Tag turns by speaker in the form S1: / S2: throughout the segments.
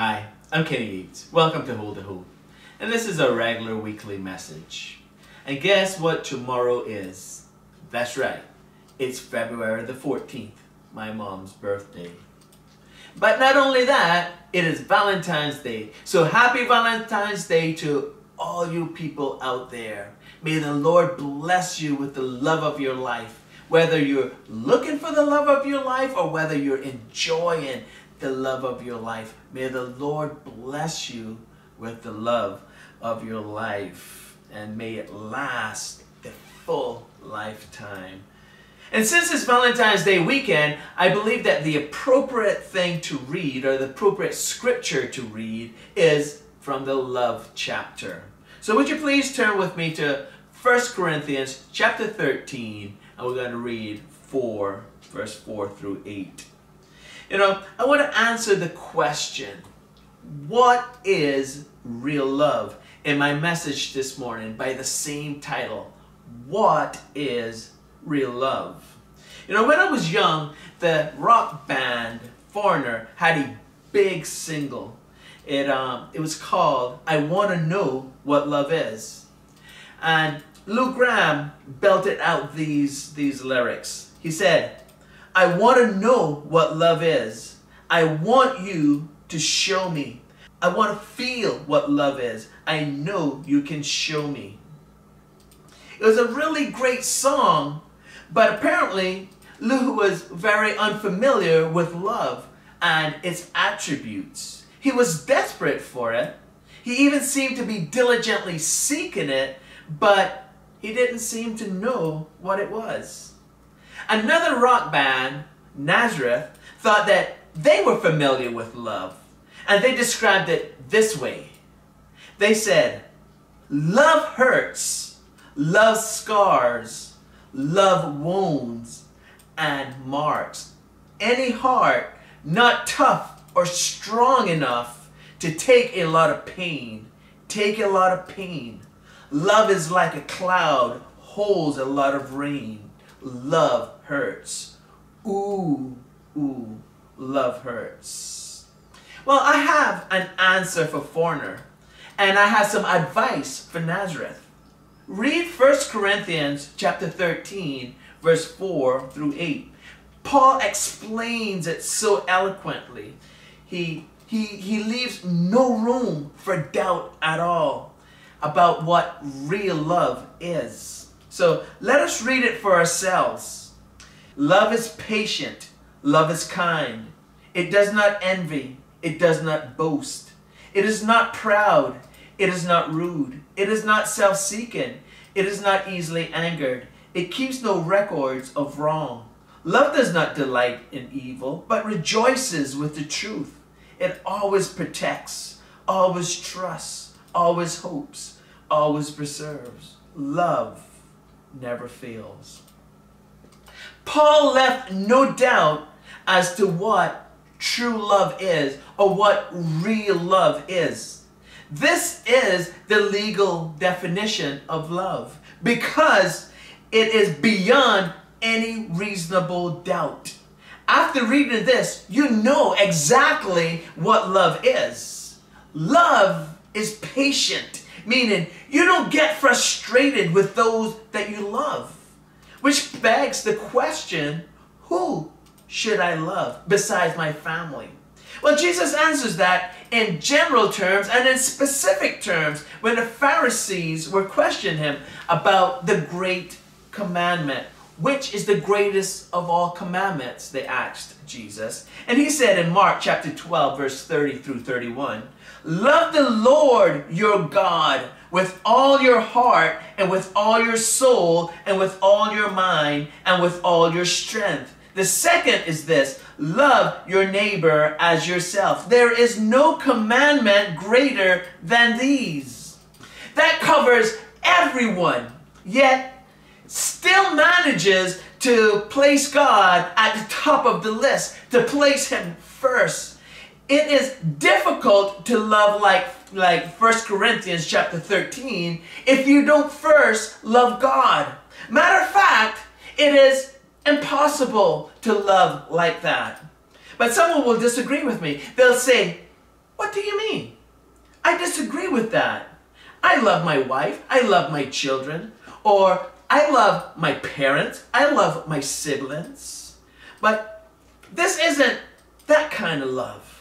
S1: Hi, I'm Kenny Yates. Welcome to Hold to. And this is a regular weekly message. And guess what tomorrow is? That's right. It's February the 14th, my mom's birthday. But not only that, it is Valentine's Day. So happy Valentine's Day to all you people out there. May the Lord bless you with the love of your life. Whether you're looking for the love of your life or whether you're enjoying the love of your life. May the Lord bless you with the love of your life and may it last the full lifetime. And since it's Valentine's Day weekend, I believe that the appropriate thing to read or the appropriate scripture to read is from the love chapter. So would you please turn with me to 1 Corinthians chapter 13 and we're going to read 4 verse 4 through 8. You know, I want to answer the question what is real love? In my message this morning, by the same title, What is Real Love? You know, when I was young, the rock band Foreigner had a big single. It, um, it was called I Want to Know What Love Is. And Lou Gramm belted out these, these lyrics. He said, I want to know what love is. I want you to show me. I want to feel what love is. I know you can show me. It was a really great song, but apparently Lou was very unfamiliar with love and its attributes. He was desperate for it. He even seemed to be diligently seeking it, but he didn't seem to know what it was. Another rock band, Nazareth, thought that they were familiar with love, and they described it this way. They said, Love hurts, love scars, love wounds, and marks. Any heart not tough or strong enough to take a lot of pain, take a lot of pain. Love is like a cloud, holds a lot of rain. Love hurts. Ooh, ooh, love hurts. Well, I have an answer for Foreigner, and I have some advice for Nazareth. Read 1 Corinthians chapter 13, verse 4 through 8. Paul explains it so eloquently. He, he, he leaves no room for doubt at all about what real love is. So let us read it for ourselves. Love is patient. Love is kind. It does not envy. It does not boast. It is not proud. It is not rude. It is not self-seeking. It is not easily angered. It keeps no records of wrong. Love does not delight in evil, but rejoices with the truth. It always protects, always trusts, always hopes, always preserves. Love never fails. Paul left no doubt as to what true love is or what real love is. This is the legal definition of love because it is beyond any reasonable doubt. After reading this, you know exactly what love is. Love is patient Meaning, you don't get frustrated with those that you love. Which begs the question, who should I love besides my family? Well, Jesus answers that in general terms and in specific terms when the Pharisees were questioning him about the great commandment. Which is the greatest of all commandments? They asked Jesus. And he said in Mark chapter 12, verse 30 through 31, Love the Lord your God with all your heart and with all your soul and with all your mind and with all your strength. The second is this love your neighbor as yourself. There is no commandment greater than these. That covers everyone, yet still manages to place God at the top of the list, to place Him first. It is difficult to love like like 1 Corinthians chapter 13 if you don't first love God. Matter of fact, it is impossible to love like that. But someone will disagree with me. They'll say, What do you mean? I disagree with that. I love my wife. I love my children. Or I love my parents. I love my siblings. But this isn't that kind of love.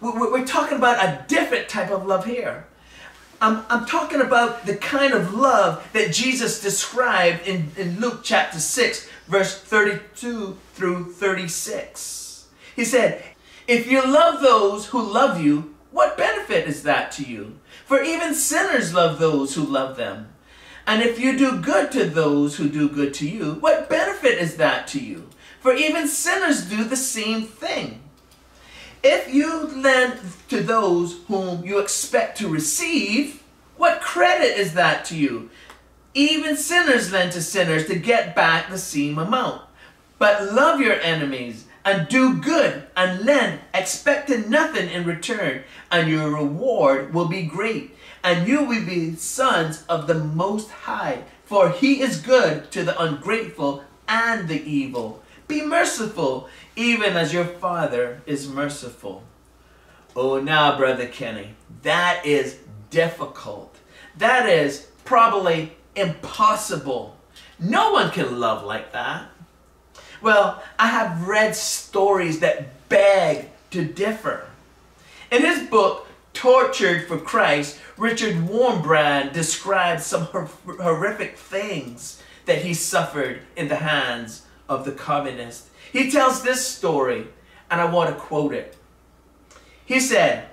S1: We're talking about a different type of love here. I'm, I'm talking about the kind of love that Jesus described in, in Luke chapter 6, verse 32 through 36. He said, If you love those who love you, what benefit is that to you? For even sinners love those who love them. And if you do good to those who do good to you, what benefit is that to you? For even sinners do the same thing. If you lend to those whom you expect to receive, what credit is that to you? Even sinners lend to sinners to get back the same amount. But love your enemies and do good and lend, expecting nothing in return, and your reward will be great, and you will be sons of the Most High, for he is good to the ungrateful and the evil. Be merciful, even as your Father is merciful. Oh, now, Brother Kenny, that is difficult. That is probably impossible. No one can love like that. Well, I have read stories that beg to differ. In his book, Tortured for Christ, Richard Wurmbrand describes some hor horrific things that he suffered in the hands of the communist. He tells this story, and I want to quote it. He said,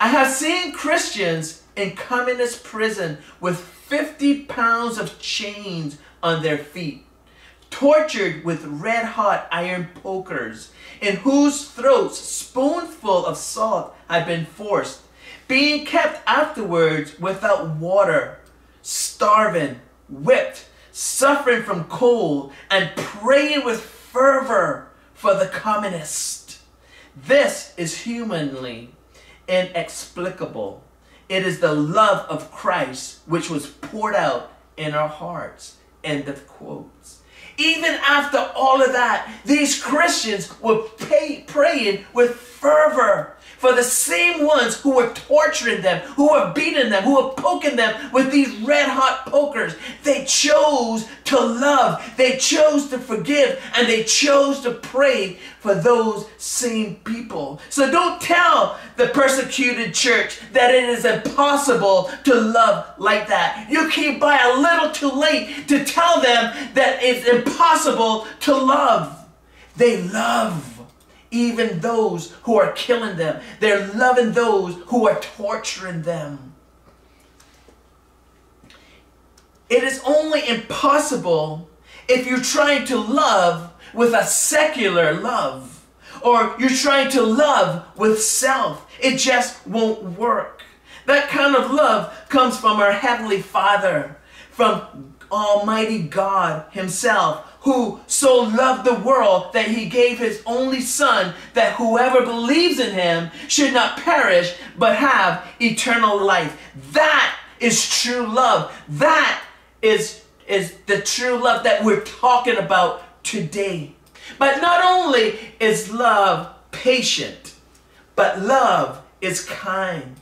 S1: I have seen Christians in communist prison with 50 pounds of chains on their feet, tortured with red hot iron pokers, in whose throats spoonful of salt had been forced, being kept afterwards without water, starving, whipped, suffering from cold, and praying with fervor for the communist. This is humanly inexplicable. It is the love of Christ which was poured out in our hearts. End of quotes. Even after all of that, these Christians were pay, praying with fervor for the same ones who were torturing them, who were beating them, who were poking them with these red hot pokers. They chose to love, they chose to forgive, and they chose to pray for those same people. So don't tell the persecuted church that it is impossible to love like that. You came by a little too late to tell them that it's impossible to love. They love even those who are killing them. They're loving those who are torturing them. It is only impossible if you're trying to love with a secular love or you're trying to love with self. It just won't work. That kind of love comes from our Heavenly Father, from Almighty God Himself, who so loved the world that he gave his only son that whoever believes in him should not perish but have eternal life. That is true love. That is, is the true love that we're talking about today. But not only is love patient, but love is kind.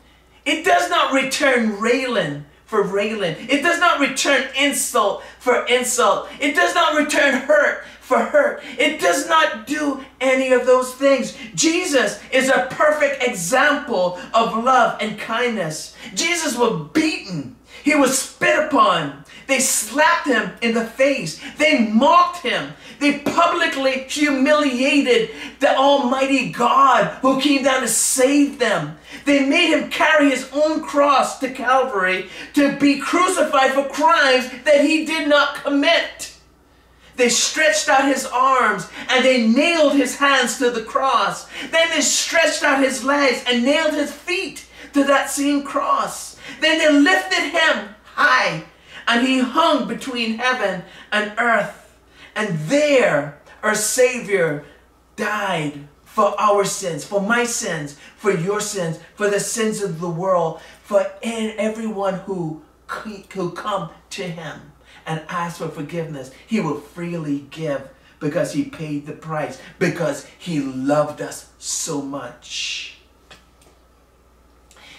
S1: It does not return railing for railing. It does not return insult for insult. It does not return hurt for hurt. It does not do any of those things. Jesus is a perfect example of love and kindness. Jesus was beaten. He was spit upon. They slapped him in the face. They mocked him. They publicly humiliated the Almighty God who came down to save them. They made him carry his own cross to Calvary to be crucified for crimes that he did not commit. They stretched out his arms and they nailed his hands to the cross. Then they stretched out his legs and nailed his feet to that same cross. Then they lifted him high and he hung between heaven and earth. And there, our Savior died for our sins, for my sins, for your sins, for the sins of the world, for everyone who, who come to him and ask for forgiveness, he will freely give because he paid the price, because he loved us so much.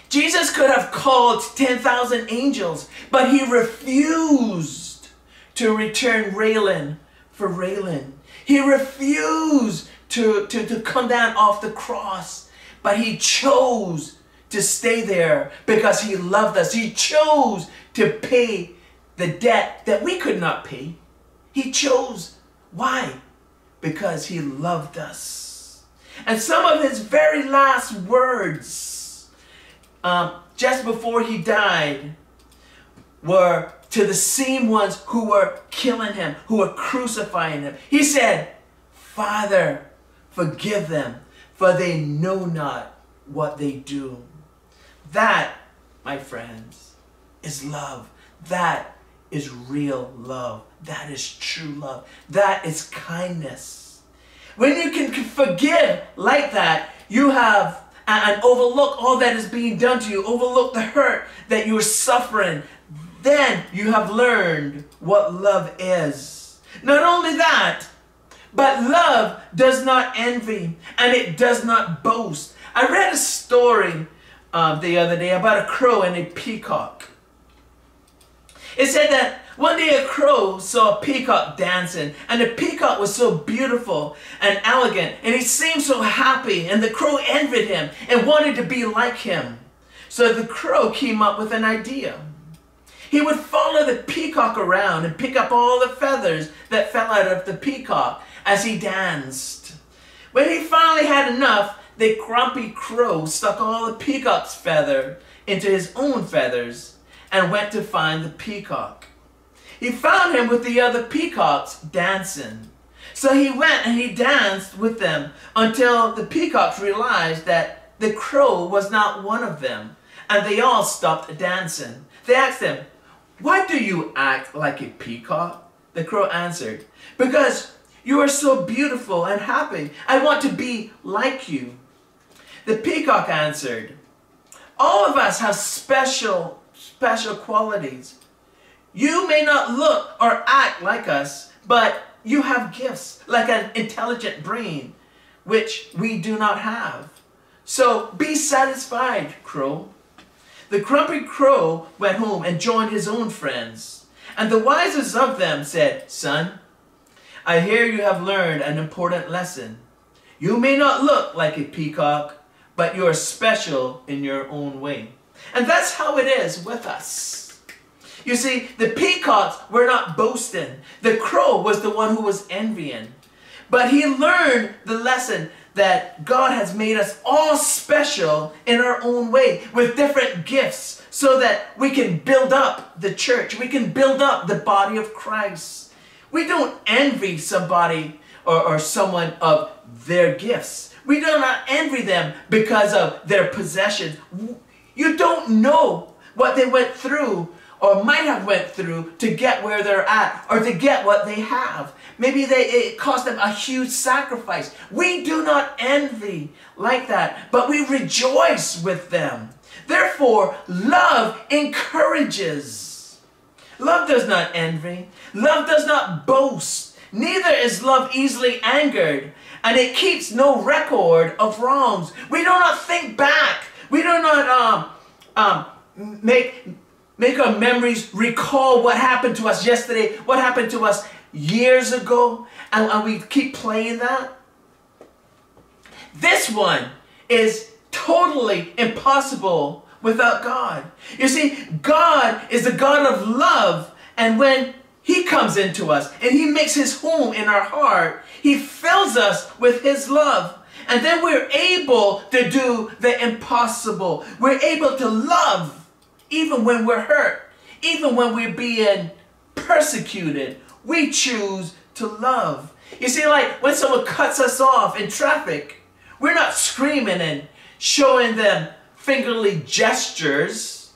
S1: Jesus could have called 10,000 angels, but he refused to return railing for railing. He refused to, to, to come down off the cross, but he chose to stay there because he loved us. He chose to pay the debt that we could not pay. He chose. Why? Because he loved us. And some of his very last words, um, just before he died, were to the same ones who were killing him, who were crucifying him. He said, Father, forgive them, for they know not what they do. That, my friends, is love. That is real love. That is true love. That is kindness. When you can forgive like that, you have and overlook all that is being done to you, overlook the hurt that you're suffering, then you have learned what love is. Not only that, but love does not envy and it does not boast. I read a story um, the other day about a crow and a peacock. It said that one day a crow saw a peacock dancing, and the peacock was so beautiful and elegant, and he seemed so happy, and the crow envied him and wanted to be like him. So the crow came up with an idea. He would follow the peacock around and pick up all the feathers that fell out of the peacock as he danced. When he finally had enough, the grumpy crow stuck all the peacock's feather into his own feathers and went to find the peacock. He found him with the other peacocks dancing. So he went and he danced with them until the peacocks realized that the crow was not one of them, and they all stopped dancing. They asked him, Why do you act like a peacock? The crow answered, Because you are so beautiful and happy. I want to be like you. The peacock answered, All of us have special, special qualities. You may not look or act like us, but you have gifts like an intelligent brain, which we do not have. So be satisfied, crow. The grumpy crow went home and joined his own friends. And the wisest of them said, Son, I hear you have learned an important lesson. You may not look like a peacock, but you're special in your own way. And that's how it is with us. You see, the peacocks were not boasting. The crow was the one who was envying. But he learned the lesson that God has made us all special in our own way with different gifts so that we can build up the church. We can build up the body of Christ. We don't envy somebody or, or someone of their gifts. We do not envy them because of their possessions. You don't know what they went through or might have went through to get where they're at or to get what they have. Maybe they, it cost them a huge sacrifice. We do not envy like that, but we rejoice with them. Therefore, love encourages. Love does not envy. Love does not boast. Neither is love easily angered and it keeps no record of wrongs. We do not think back. We do not um, um, make, make our memories recall what happened to us yesterday, what happened to us years ago, and, and we keep playing that. This one is totally impossible without God. You see, God is the God of love, and when he comes into us and He makes His home in our heart. He fills us with His love. And then we're able to do the impossible. We're able to love even when we're hurt, even when we're being persecuted. We choose to love. You see, like when someone cuts us off in traffic, we're not screaming and showing them fingerly gestures.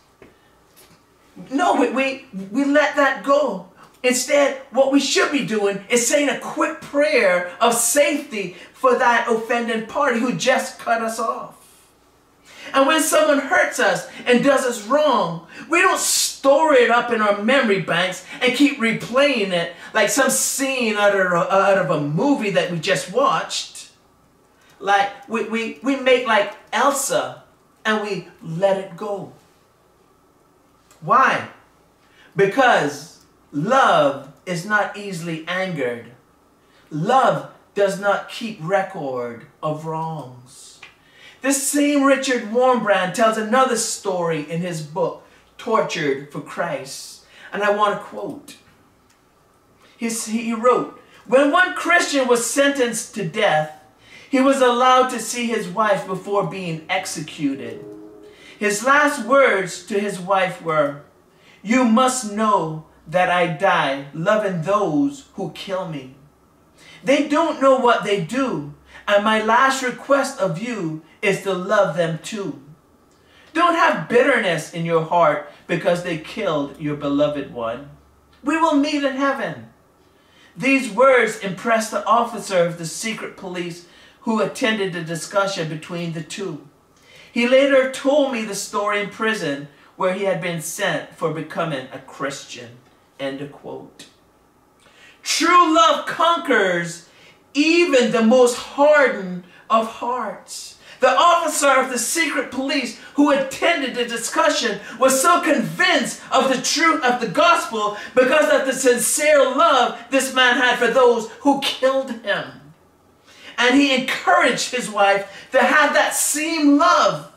S1: No, we, we, we let that go. Instead, what we should be doing is saying a quick prayer of safety for that offending party who just cut us off. And when someone hurts us and does us wrong, we don't store it up in our memory banks and keep replaying it like some scene out of, out of a movie that we just watched. Like, we, we, we make like Elsa and we let it go. Why? Because love is not easily angered. Love does not keep record of wrongs. This same Richard Wurmbrand tells another story in his book, Tortured for Christ. And I want to quote. he wrote, When one Christian was sentenced to death, he was allowed to see his wife before being executed. His last words to his wife were, You must know that I die loving those who kill me. They don't know what they do, and my last request of you is to love them too. Don't have bitterness in your heart because they killed your beloved one. We will meet in heaven. These words impressed the officer of the secret police who attended the discussion between the two. He later told me the story in prison where he had been sent for becoming a Christian. End quote. True love conquers even the most hardened of hearts. The officer of the secret police who attended the discussion was so convinced of the truth of the gospel because of the sincere love this man had for those who killed him. And he encouraged his wife to have that same love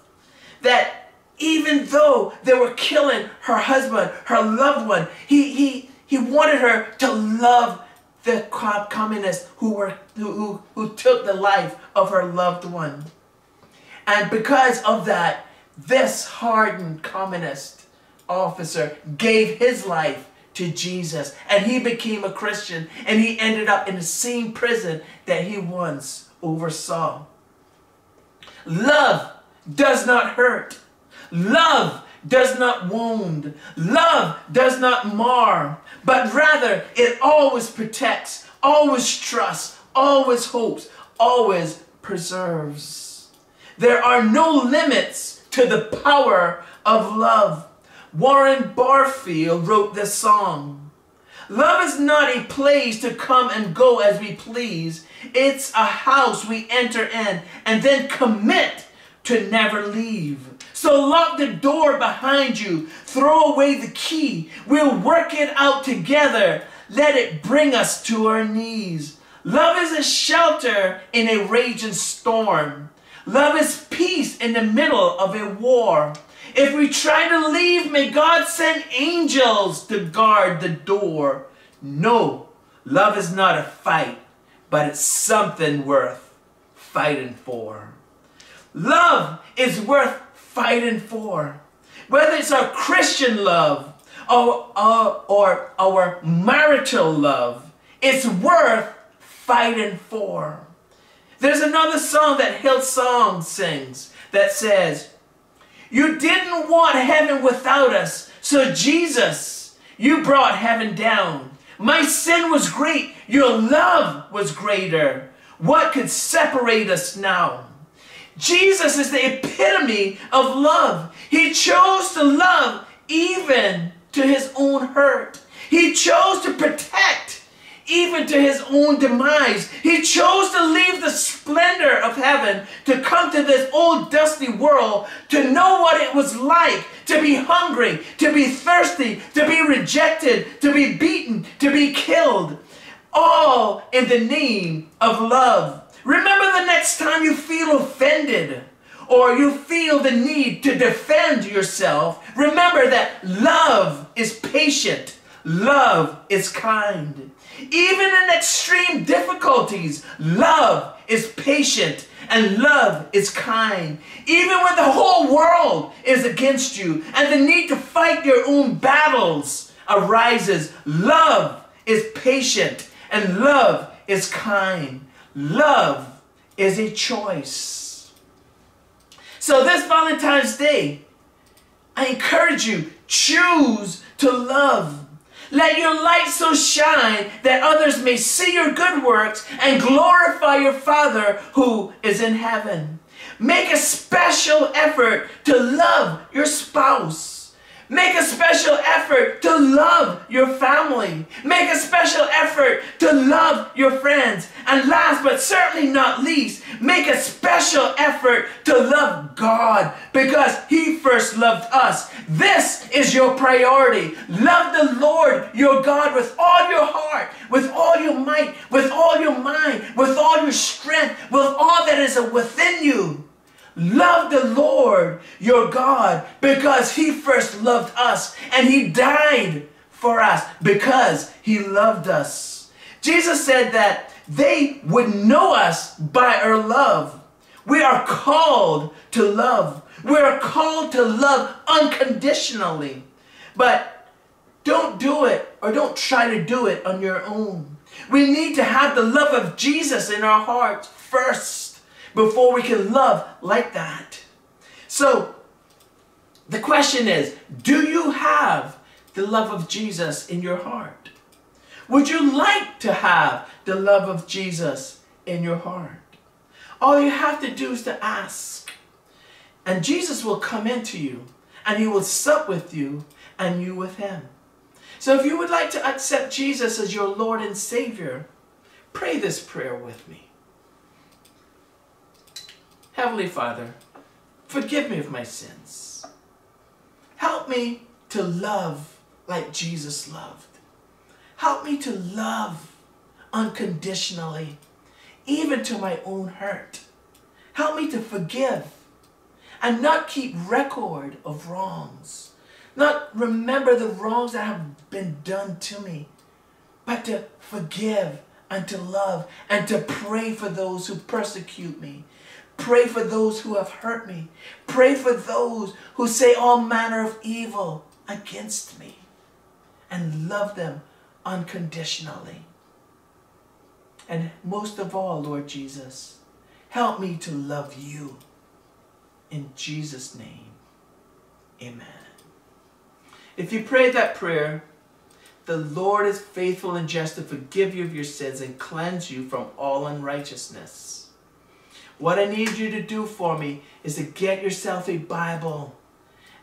S1: that even though they were killing her husband, her loved one, he, he, he wanted her to love the communists who, were, who, who took the life of her loved one. And because of that, this hardened communist officer gave his life to Jesus and he became a Christian and he ended up in the same prison that he once oversaw. Love does not hurt. Love does not wound. Love does not mar, but rather it always protects, always trusts, always hopes, always preserves. There are no limits to the power of love. Warren Barfield wrote this song. Love is not a place to come and go as we please. It's a house we enter in and then commit to never leave. So lock the door behind you. Throw away the key. We'll work it out together. Let it bring us to our knees. Love is a shelter in a raging storm. Love is peace in the middle of a war. If we try to leave, may God send angels to guard the door. No, love is not a fight, but it's something worth fighting for. Love is worth fighting for. Whether it's our Christian love or, or, or our marital love, it's worth fighting for. There's another song that Hillsong sings that says, You didn't want heaven without us, so Jesus, you brought heaven down. My sin was great, your love was greater. What could separate us now? Jesus is the epitome of love. He chose to love even to his own hurt. He chose to protect even to his own demise. He chose to leave the splendor of heaven to come to this old dusty world to know what it was like to be hungry, to be thirsty, to be rejected, to be beaten, to be killed. All in the name of love. Remember the next time you feel offended or you feel the need to defend yourself, remember that love is patient, love is kind. Even in extreme difficulties, love is patient and love is kind. Even when the whole world is against you and the need to fight your own battles arises, love is patient and love is kind. Love is a choice. So this Valentine's Day, I encourage you, choose to love. Let your light so shine that others may see your good works and glorify your Father who is in heaven. Make a special effort to love your spouse. Make a special effort to love your family. Make a special effort to love your friends. And last but certainly not least, make a special effort to love God because He first loved us. This is your priority. Love the Lord your God with all your heart, with all your might, with all your mind, with all your strength, with all that is within you. Love the Lord your God because he first loved us and he died for us because he loved us. Jesus said that they would know us by our love. We are called to love. We are called to love unconditionally. But don't do it or don't try to do it on your own. We need to have the love of Jesus in our hearts first before we can love like that. So, the question is do you have the love of Jesus in your heart? Would you like to have the love of Jesus in your heart? All you have to do is to ask. And Jesus will come into you and he will sup with you and you with him. So if you would like to accept Jesus as your Lord and Savior, pray this prayer with me. Heavenly Father, forgive me of my sins. Help me to love like Jesus loved. Help me to love unconditionally, even to my own hurt. Help me to forgive and not keep record of wrongs. Not remember the wrongs that have been done to me, but to forgive and to love and to pray for those who persecute me Pray for those who have hurt me. Pray for those who say all manner of evil against me. And love them unconditionally. And most of all, Lord Jesus, help me to love you. In Jesus' name, amen. If you pray that prayer, the Lord is faithful and just to forgive you of your sins and cleanse you from all unrighteousness. What I need you to do for me is to get yourself a Bible.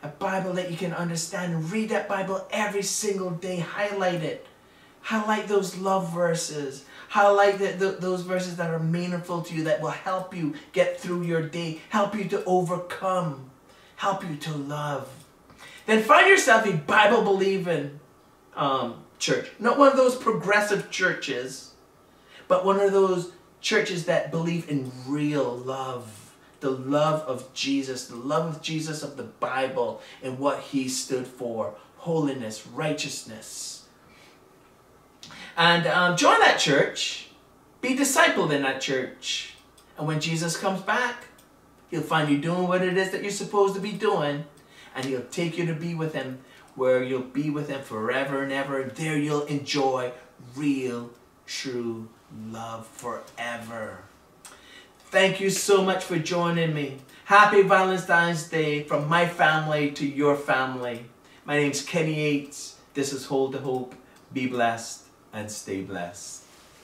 S1: A Bible that you can understand and read that Bible every single day. Highlight it. Highlight those love verses. Highlight the, the, those verses that are meaningful to you that will help you get through your day, help you to overcome, help you to love. Then find yourself a Bible believing um, church. Not one of those progressive churches, but one of those churches that believe in real love, the love of Jesus, the love of Jesus of the Bible and what he stood for holiness, righteousness. And um, join that church, be discipled in that church. And when Jesus comes back, he'll find you doing what it is that you're supposed to be doing, and he'll take you to be with him where you'll be with him forever and ever. There you'll enjoy real, true love forever. Thank you so much for joining me. Happy Valentine's Day from my family to your family. My name's Kenny Yates. This is Hold to Hope. Be blessed and stay blessed.